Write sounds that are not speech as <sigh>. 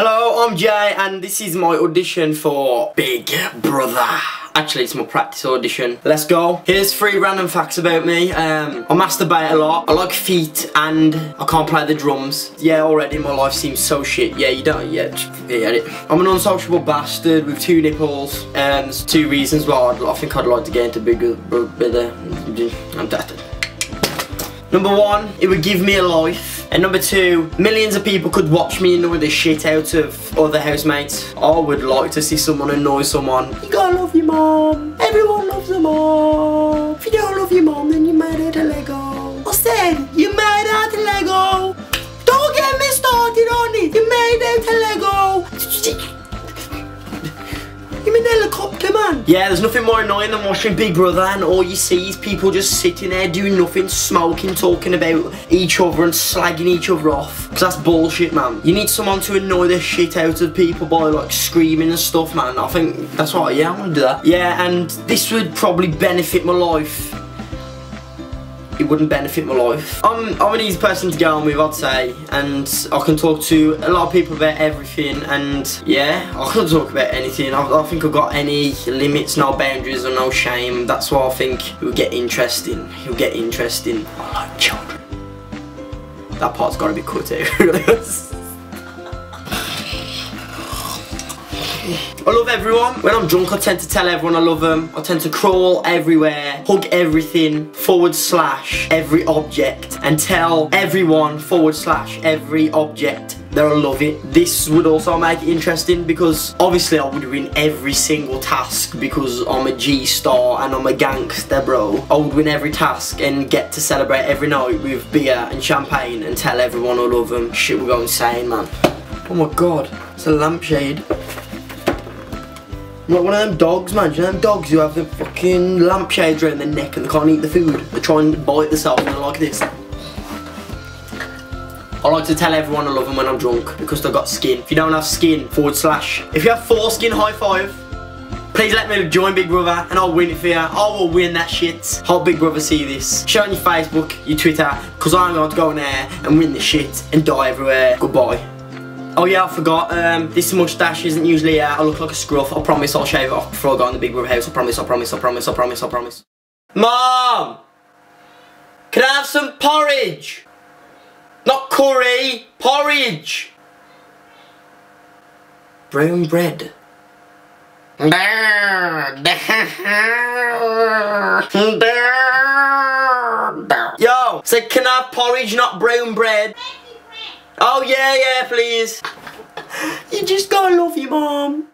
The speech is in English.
Hello, I'm Jay and this is my audition for Big Brother. Actually, it's my practice audition. Let's go. Here's three random facts about me. Um, I masturbate a lot. I like feet and I can't play the drums. Yeah, already my life seems so shit. Yeah, you don't, yeah, yeah. I'm an unsociable bastard with two nipples. And there's two reasons why I'd, I think I'd like to get into Big Brother. I'm dead. Number one, it would give me a life. And number two, millions of people could watch me annoy the shit out of other housemates. I would like to see someone annoy someone. You gotta love your mom. Everyone loves their mom. If you don't love your mom, Yeah, there's nothing more annoying than watching Big Brother and all you see is people just sitting there doing nothing, smoking, talking about each other and slagging each other off. Because that's bullshit, man. You need someone to annoy the shit out of people by, like, screaming and stuff, man. I think that's what, yeah, I'm gonna do that. Yeah, and this would probably benefit my life it wouldn't benefit my life. I'm, I'm an easy person to get on with, I'd say, and I can talk to a lot of people about everything, and yeah, I can talk about anything. I, I think I've got any limits, no boundaries, or no shame. That's why I think it will get interesting. It'll get interesting. I like children. That part's got to be cut <laughs> out. I love everyone. When I'm drunk, I tend to tell everyone I love them. I tend to crawl everywhere, hug everything, forward slash every object, and tell everyone forward slash every object that I love it. This would also make it interesting because obviously I would win every single task because I'm a G-star and I'm a gangster bro. I would win every task and get to celebrate every night with beer and champagne and tell everyone I love them. Shit would go insane man. Oh my god, it's a lampshade. Like one of them dogs, man. You know them dogs who have the fucking lampshades around their neck and they can't eat the food. They try and bite themselves and they're like this. I like to tell everyone I love them when I'm drunk because they've got skin. If you don't have skin, forward slash. If you have foreskin, high five. Please let me join Big Brother and I'll win it for you. I will win that shit. Hope Big Brother see this. Share on your Facebook, your Twitter, because I'm going to go in there and win the shit and die everywhere. Goodbye. Oh yeah, I forgot, um, this moustache isn't usually here. I look like a scruff. I promise I'll shave it off before I go in the big brother house. I promise, I promise, I promise, I promise, I promise. Mom! Can I have some porridge? Not curry, porridge! Brown bread. <laughs> Yo, say can I have porridge, not brown bread? Oh yeah, yeah, please. you just gotta love your mom.